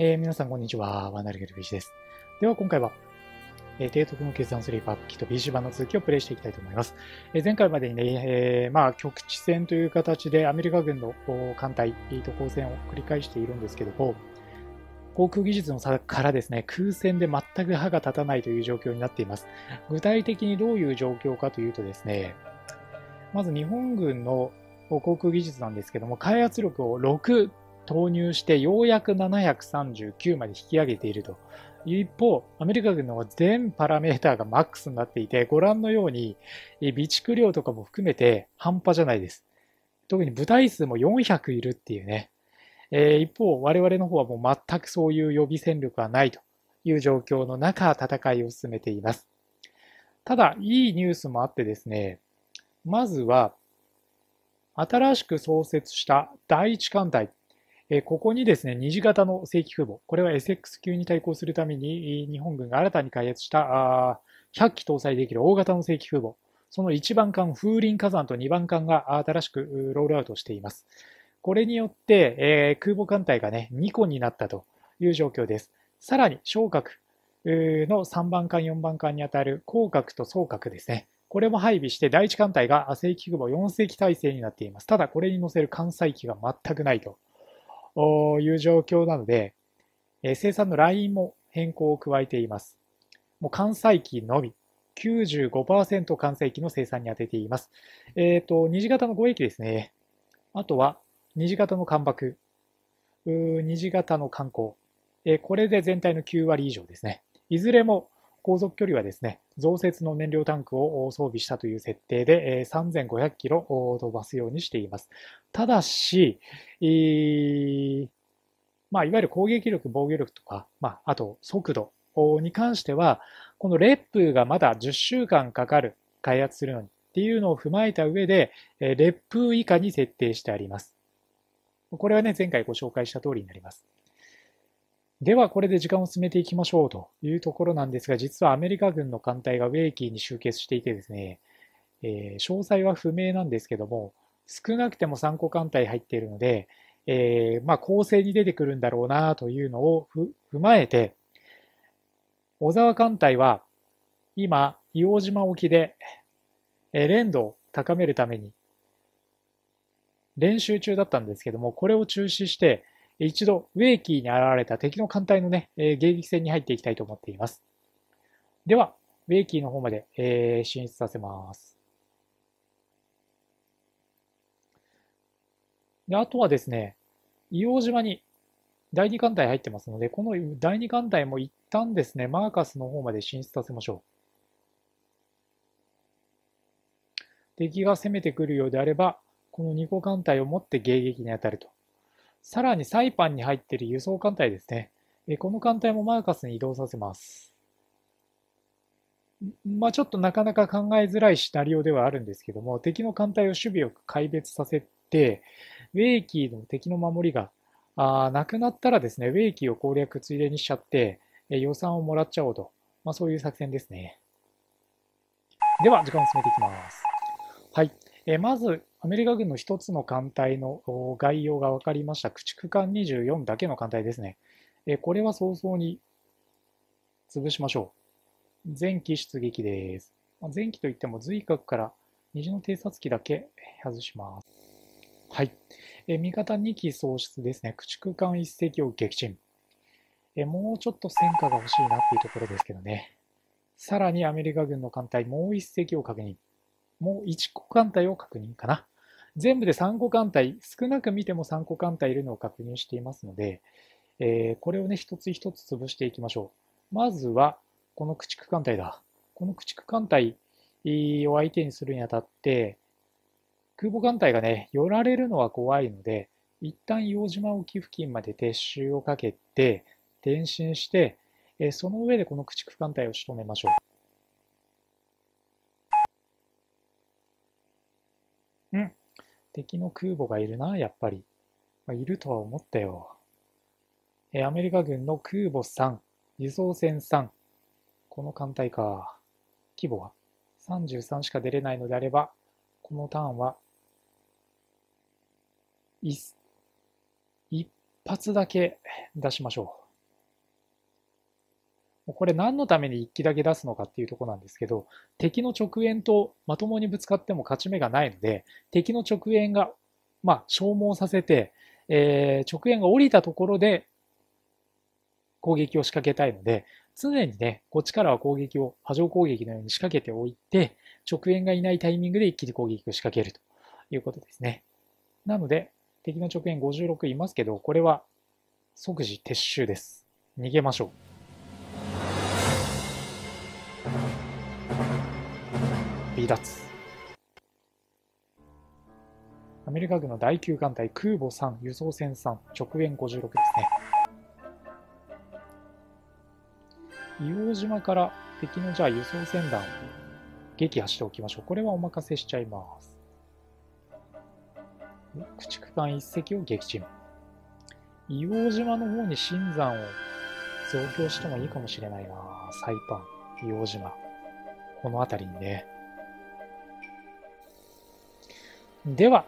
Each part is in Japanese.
えー、皆さんこんにちは。ワナルゲルビシです。では今回は、えー、提督の決断するパッキと BC 版の続きをプレイしていきたいと思います。えー、前回までにね、えー、まあ局地戦という形でアメリカ軍の艦隊と交戦を繰り返しているんですけども、航空技術の差からですね、空戦で全く歯が立たないという状況になっています。具体的にどういう状況かというとですね、まず日本軍の航空技術なんですけども、開発力を6投入してようやく739まで引き上げていると一方、アメリカ軍の全パラメーターがマックスになっていて、ご覧のように備蓄量とかも含めて半端じゃないです。特に部隊数も400いるっていうね。えー、一方、我々の方はもう全くそういう予備戦力はないという状況の中、戦いを進めています。ただ、いいニュースもあってですね、まずは、新しく創設した第一艦隊、ここにですね、二次型の正規空母、これは SX 級に対抗するために日本軍が新たに開発した100機搭載できる大型の正規空母、その1番艦風林火山と2番艦が新しくロールアウトしています。これによって、え空母艦隊がね、2個になったという状況です。さらに、昇格の3番艦、4番艦にあたる広角と総角ですね。これも配備して第一艦隊が正規空母4世紀体制になっています。ただこれに乗せる艦載機が全くないという状況なので、え生産のラインも変更を加えています。もう関西機のみ、95%関西機の生産に充てています。えっ、ー、と、二次型の護衛機ですね。あとは、二次型の艦爆、二次型の観光、えこれで全体の9割以上ですね。いずれも航続距離はですね、増設の燃料タンクを装備したという設定で3500キロを飛ばすようにしています。ただし、まあ、いわゆる攻撃力、防御力とか、まあ、あと速度に関しては、このレップがまだ10週間かかる開発するのにっていうのを踏まえた上で、レップ以下に設定してあります。これはね、前回ご紹介した通りになります。では、これで時間を進めていきましょうというところなんですが、実はアメリカ軍の艦隊がウェイキーに集結していてですね、えー、詳細は不明なんですけども、少なくても3個艦隊入っているので、えー、まあ、構成に出てくるんだろうなというのを踏まえて、小沢艦隊は今、硫黄島沖で、えー、連度を高めるために練習中だったんですけども、これを中止して、一度、ウェイキーに現れた敵の艦隊のね、えー、迎撃戦に入っていきたいと思っています。では、ウェイキーの方まで、えー、進出させます。で、あとはですね、硫黄島に第二艦隊入ってますので、この第二艦隊も一旦ですね、マーカスの方まで進出させましょう。敵が攻めてくるようであれば、この2個艦隊を持って迎撃に当たると。さらにサイパンに入っている輸送艦隊ですね。この艦隊もマーカスに移動させます。まあちょっとなかなか考えづらいシナリオではあるんですけども、敵の艦隊を守備よく壊滅させて、ウェイキーの敵の守りがあなくなったらですね、ウェイキーを攻略ついでにしちゃって、予算をもらっちゃおうと。まあそういう作戦ですね。では、時間を進めていきます。はい。えまず、アメリカ軍の一つの艦隊の概要が分かりました。駆逐艦24だけの艦隊ですね。これは早々に潰しましょう。前期出撃です。前期といっても随角から虹の偵察機だけ外します。はい。味方2機喪失ですね。駆逐艦1隻を撃沈。もうちょっと戦果が欲しいなっていうところですけどね。さらにアメリカ軍の艦隊もう1隻を確認。もう1個艦隊を確認かな。全部で3個艦隊、少なく見ても3個艦隊いるのを確認していますので、えー、これをね、一つ一つ潰していきましょう。まずは、この駆逐艦隊だ。この駆逐艦隊を相手にするにあたって、空母艦隊がね、寄られるのは怖いので、一旦硫黄島沖付近まで撤収をかけて、転進して、その上でこの駆逐艦隊を仕留めましょう。うん。敵の空母がいるな、やっぱり。まあ、いるとは思ったよ。えアメリカ軍の空母3、輸送船3。この艦隊か。規模は？33しか出れないのであれば、このターンは、一発だけ出しましょう。これ何のために1機だけ出すのかっていうとこなんですけど、敵の直縁とまともにぶつかっても勝ち目がないので、敵の直縁が、まあ、消耗させて、えー、直縁が降りたところで攻撃を仕掛けたいので、常にね、こっちからは攻撃を波状攻撃のように仕掛けておいて、直縁がいないタイミングで一気に攻撃を仕掛けるということですね。なので、敵の直縁56いますけど、これは即時撤収です。逃げましょう。離脱。アメリカ軍の第9艦隊空母3、輸送船3、直縁56ですね。硫黄島から敵のじゃあ輸送船団を撃破しておきましょう。これはお任せしちゃいます。駆逐艦1隻を撃沈。硫黄島の方に新山を増強してもいいかもしれないなサイパン、硫黄島。この辺りにね。では、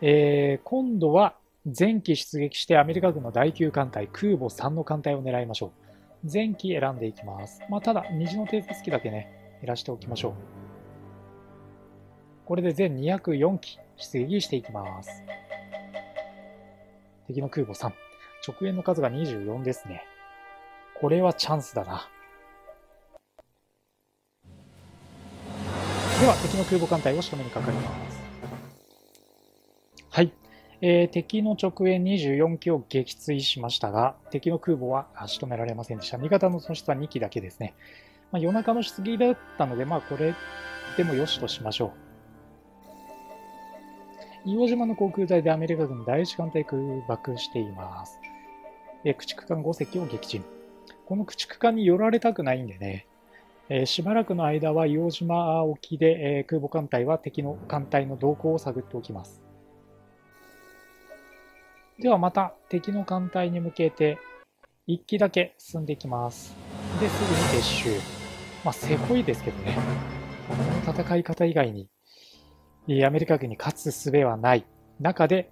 えー、今度は前期出撃してアメリカ軍の第9艦隊空母3の艦隊を狙いましょう。前期選んでいきます。まあ、ただ、虹の偵察機だけね、減らしておきましょう。これで全204機出撃していきます。敵の空母3。直縁の数が24ですね。これはチャンスだな。では、敵の空母艦隊を仕留めにかかります。はい。えー、敵の直縁24機を撃墜しましたが、敵の空母は仕留められませんでした。味方の損失は2機だけですね。まあ、夜中の出撃だったので、まあこれでもよしとしましょう。硫黄島の航空隊でアメリカ軍第一艦隊空爆しています。えー、駆逐艦5隻を撃沈。この駆逐艦に寄られたくないんでね、えー、しばらくの間は硫黄島沖で、えー、空母艦隊は敵の艦隊の動向を探っておきます。ではまた敵の艦隊に向けて1機だけ進んでいきます。で、すぐに撤収。まあ、せこいですけどね。この戦い方以外に、アメリカ軍に勝つ術はない中で、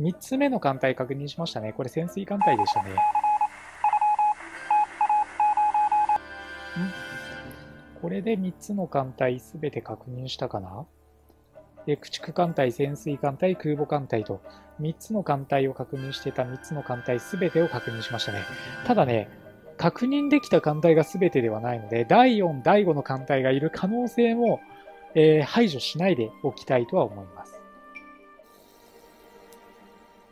3つ目の艦隊確認しましたね。これ潜水艦隊でしたね。ん？これで3つの艦隊すべて確認したかな？で、駆逐艦隊、潜水艦隊、空母艦隊と3つの艦隊を確認していた3つの艦隊すべてを確認しましたね。ただね、確認できた艦隊が全てではないので、第4、第5の艦隊がいる可能性も、えー、排除しないでおきたいとは思います。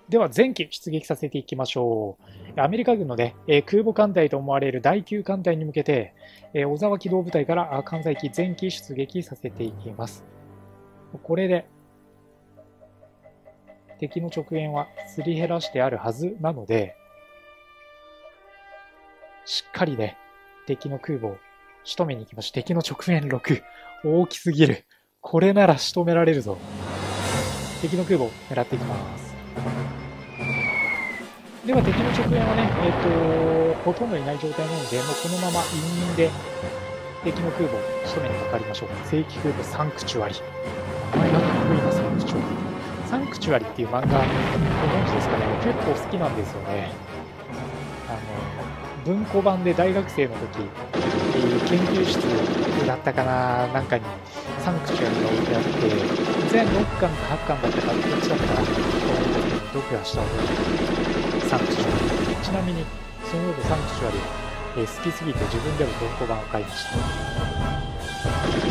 では前期出撃させていきましょう。アメリカ軍のね、えー、空母艦隊と思われる第9艦隊に向けて、えー、小沢機動部隊から関西機前期出撃させていきます。これで敵の直縁はすり減らしてあるはずなので、しっかりね、敵の空母を仕留めに行きましょう。敵の直縁6。大きすぎる。これなら仕留められるぞ。敵の空母を狙っていきます。では敵の直縁はね、えっ、ー、と、ほとんどいない状態なので、もうこのまま委任で敵の空母を仕留めにかかりましょう。正規空母サンクチュアリ。前がかっこいいな、サンクチュアリ。サンクチュアリっていう漫画、ご存知ですかね結構好きなんですよね。あの、文庫版で大学生の時、研究室だったかな、なんかにサンクチュアリが置いてあって、全6巻か8巻だったか、どっちだったかなと思った時に読破したサンクチュアリ。ちなみに、その後サンクチュアリ、えー、好きすぎて自分でも文庫版を買いました。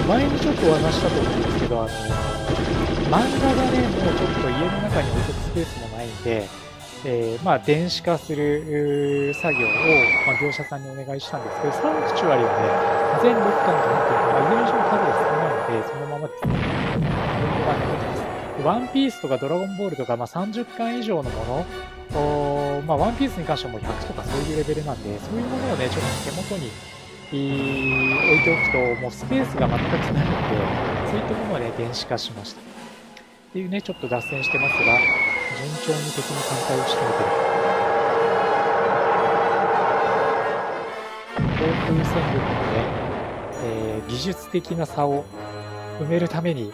前にちょっとお話したと思うんですけど、あの漫画がね、もうちょっと家の中に置いとくスペースもないんで、えー、まあ、電子化する作業を、まあ、業者さんにお願いしたんですけど、サンクチュアリはね、全6巻となってるから、いずれにしても数が少ないので、そのままですね、4番に置いてます。ワンピースとかドラゴンボールとか、まあ、30巻以上のもの、まあ、ワンピースに関してはもう100とかそういうレベルなんで、そういうものをね、ちょっと手元に置いておくと、もうスペースが全くないので、そういったものをね、電子化しました。っていうね、ちょっと脱線してますが、順調に敵の艦隊を仕留めてる。航空戦力のね、えー、技術的な差を埋めるために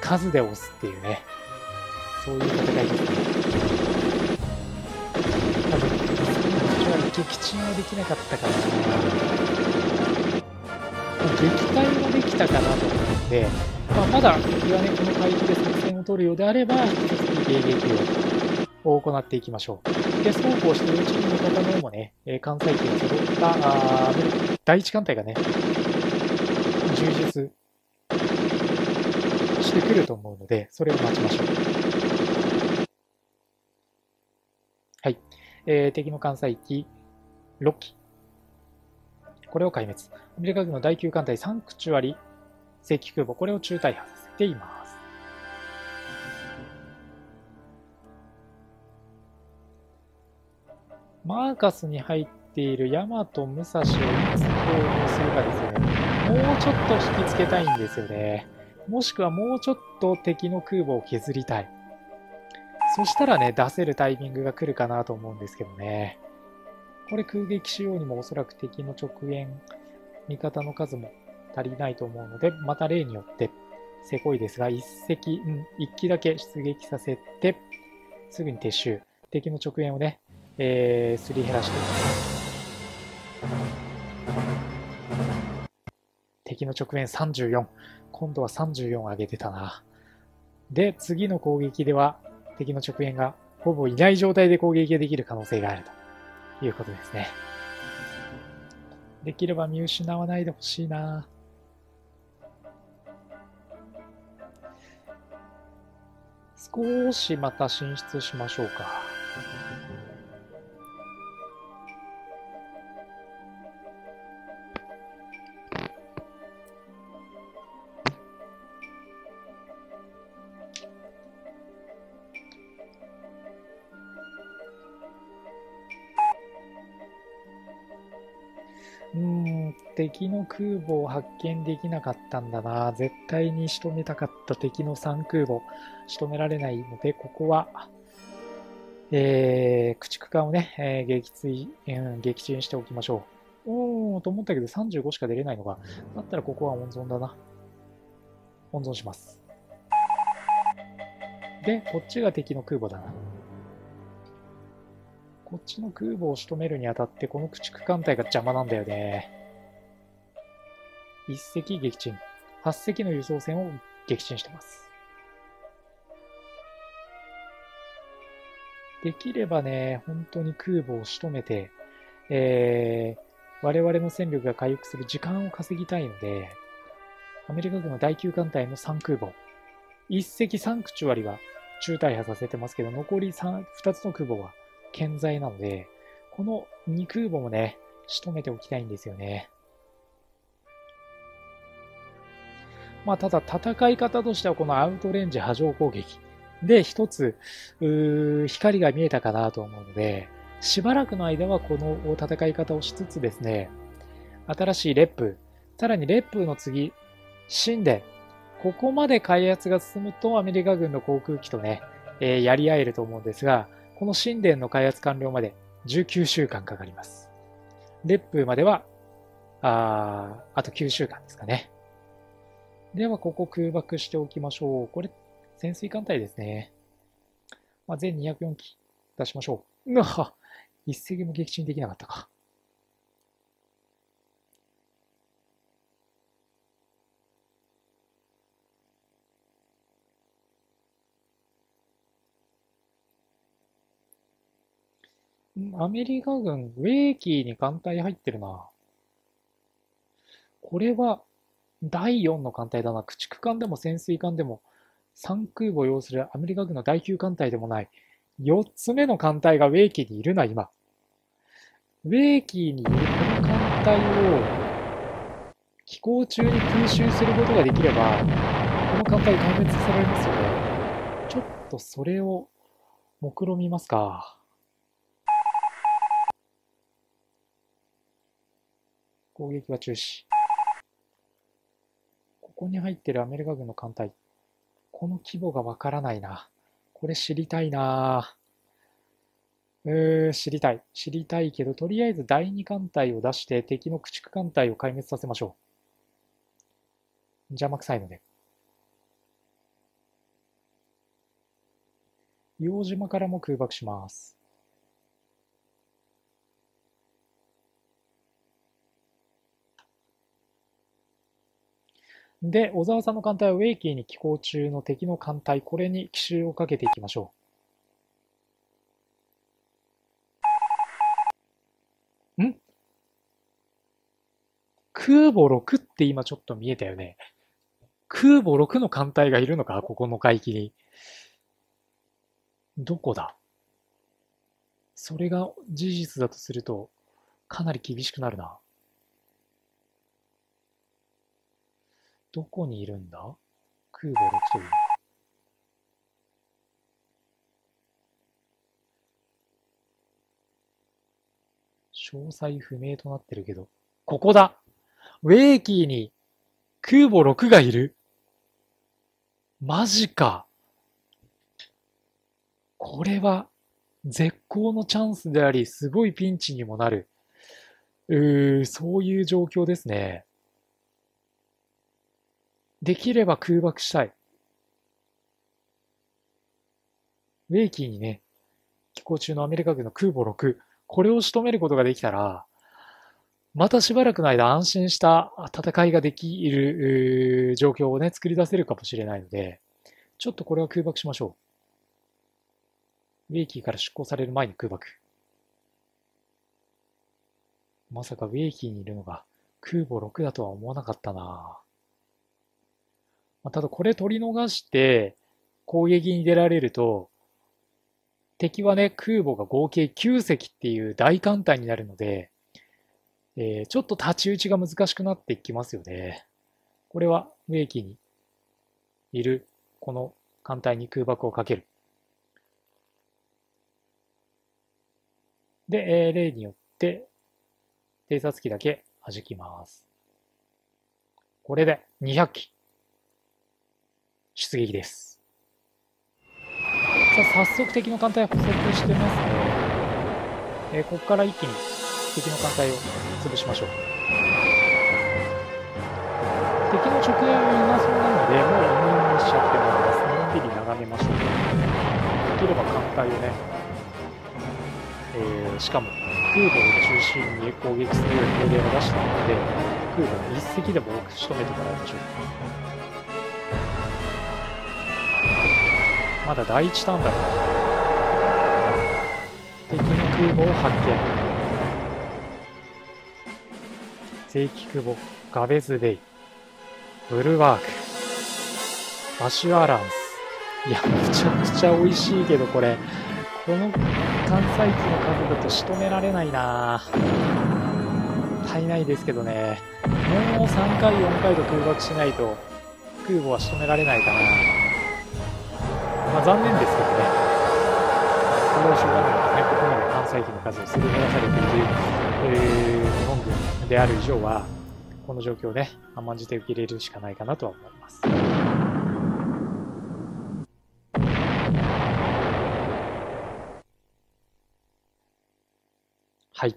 数で押すっていうね、そういう戦いですね。多分、スチュアリ撃沈はできなかったかな。撃退はできたかなと思うので、まあ、まだ敵はね、この海域で作戦を取るようであれば、引き続き迎撃を行っていきましょう。で、そうこうしているうちに味方の方もね、関西機が揃ったあ第一艦隊がね、充実してくると思うので、それを待ちましょう。はい。えー、敵の艦載機6機。これを壊滅。アメリカ軍の第9艦隊サンクチュアリ正規空母、これを中大破させています。マーカスに入っているヤマト、ムサシをいつ購入するかですよね。もうちょっと引きつけたいんですよね。もしくはもうちょっと敵の空母を削りたい。そしたらね、出せるタイミングが来るかなと思うんですけどね。これ空撃しようにもおそらく敵の直縁、味方の数も足りないと思うので、また例によって、せこいですが、一隻、うん、一機だけ出撃させて、すぐに撤収。敵の直縁をね、えー、すり減らしていきます。敵の直縁34。今度は34上げてたな。で、次の攻撃では、敵の直縁がほぼいない状態で攻撃ができる可能性があるということですね。できれば見失わないでほしいな。少しまた進出しましょうか。敵の空母を発見できなかったんだな。絶対に仕留めたかった敵の3空母、仕留められないので、ここは、えー、駆逐艦をね、えー、撃墜、うん、撃沈しておきましょう。おー、と思ったけど35しか出れないのか。だったらここは温存だな。温存します。で、こっちが敵の空母だな。こっちの空母を仕留めるにあたって、この駆逐艦隊が邪魔なんだよね。一隻撃沈。八隻の輸送船を撃沈してます。できればね、本当に空母を仕留めて、えー、我々の戦力が回復する時間を稼ぎたいので、アメリカ軍の第9艦隊の3空母、1隻サンクチュアリは中大破させてますけど、残り 2, 2つの空母は健在なので、この2空母もね、仕留めておきたいんですよね。まあ、ただ戦い方としてはこのアウトレンジ波状攻撃で一つ、光が見えたかなと思うので、しばらくの間はこの戦い方をしつつですね、新しいレップ、さらにレップの次、神殿、ここまで開発が進むとアメリカ軍の航空機とね、えー、やり合えると思うんですが、この神殿の開発完了まで19週間かかります。烈風までは、ああと9週間ですかね。では、ここ空爆しておきましょう。これ、潜水艦隊ですね。まあ、全204機出しましょう。うわ一隻も撃沈できなかったか。アメリカ軍、ウェーキーに艦隊入ってるな。これは、第4の艦隊だな。駆逐艦でも潜水艦でも、3空母を要するアメリカ軍の第9艦隊でもない。4つ目の艦隊がウェーキーにいるな、今。ウェーキーにいるこの艦隊を、飛行中に空襲することができれば、この艦隊壊滅させられますよね。ちょっとそれを、目論みますか。攻撃は中止。ここに入ってるアメリカ軍の艦隊。この規模がわからないな。これ知りたいなうー知りたい。知りたいけど、とりあえず第二艦隊を出して敵の駆逐艦隊を壊滅させましょう。邪魔くさいので。硫黄島からも空爆します。で、小沢さんの艦隊はウェイキーに寄港中の敵の艦隊、これに奇襲をかけていきましょう。ん？空母6って今ちょっと見えたよね。空母6の艦隊がいるのか？ここの海域に。どこだ？それが事実だとすると、かなり厳しくなるな。どこにいるんだ？空母6という。詳細不明となってるけど、ここだウェーキーに空母6がいるマジか。これは絶好のチャンスであり、すごいピンチにもなる。うー、そういう状況ですね。できれば空爆したい。ウェイキーにね、寄港中のアメリカ軍の空母6、これを仕留めることができたら、またしばらくの間安心した戦いができる状況をね、作り出せるかもしれないので、ちょっとこれは空爆しましょう。ウェイキーから出港される前に空爆。まさかウェイキーにいるのが空母6だとは思わなかったなぁまあ、ただこれ取り逃して攻撃に出られると、敵はね、空母が合計9隻っていう大艦隊になるので、えー、ちょっと太刀打ちが難しくなっていきますよね。これは無益にいるこの艦隊に空爆をかける。で、えー、例によって偵察機だけ弾きます。これで200機。出撃です。さあ、早速敵の艦隊捕捉してますね。えー、ここから一気に敵の艦隊を潰しましょう。敵の直営はいなそうなので、もう移民にしちゃってもらいます。のんびり眺めましょう。できれば艦隊をね、えー、しかも空母を中心に攻撃するように命令を出したので、空母の一隻でも多く仕留めてもらいましょう。まだ第一ターンだ。敵の空母を発見。正規空母ガベズベイ。ブルワーク。アシュアランス。いやむちゃくちゃ美味しいけどこれ。この艦載機の数だと仕留められないな。足りないですけどね。もう3回4回と空爆しないと空母は仕留められないかな。まあ、残念ですけどね、それはしょうがないですね、ここまで関西機の数をすり減らされている、えー、日本軍である以上は、この状況をね、甘んじて受け入れるしかないかなとは思います。はい。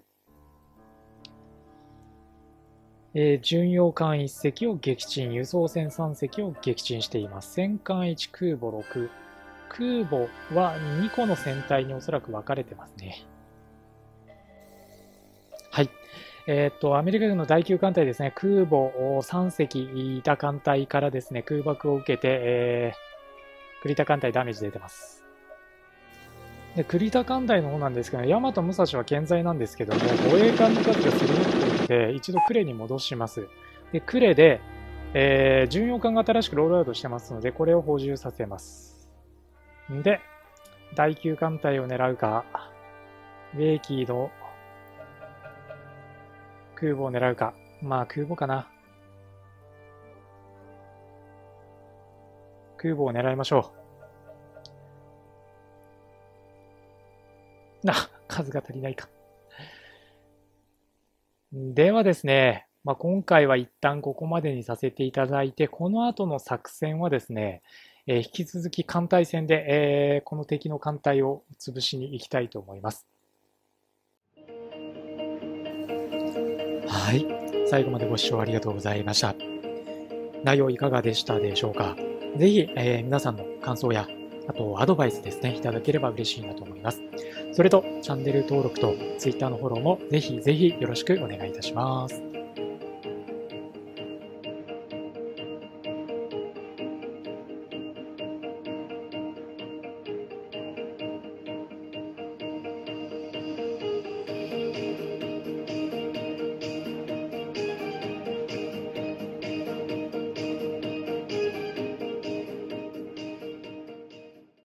えー、巡洋艦1隻を撃沈、輸送船3隻を撃沈しています。戦艦1、空母6、空母は2個の船体におそらく分かれてますね。はい。えっ、と、アメリカ軍の第9艦隊ですね、空母3隻いた艦隊からですね、空爆を受けて、えー、栗田艦隊ダメージ出てます。で、栗田艦隊の方なんですけど、大和武蔵は健在なんですけども、護衛艦の数がすり抜けていて、一度呉に戻します。で、呉で、えー、巡洋艦が新しくロールアウトしてますので、これを補充させます。んで、第9艦隊を狙うか、ウェイキーの空母を狙うか。まあ空母かな。空母を狙いましょう。な、数が足りないか。ではですね、まあ、今回は一旦ここまでにさせていただいて、この後の作戦はですね、えー、引き続き艦隊戦で、えー、この敵の艦隊を潰しに行きたいと思います。はい。最後までご視聴ありがとうございました。内容いかがでしたでしょうか？ぜひ、えー、皆さんの感想や、あとアドバイスですね、いただければ嬉しいなと思います。それと、チャンネル登録と Twitter のフォローもぜひぜひよろしくお願いいたします。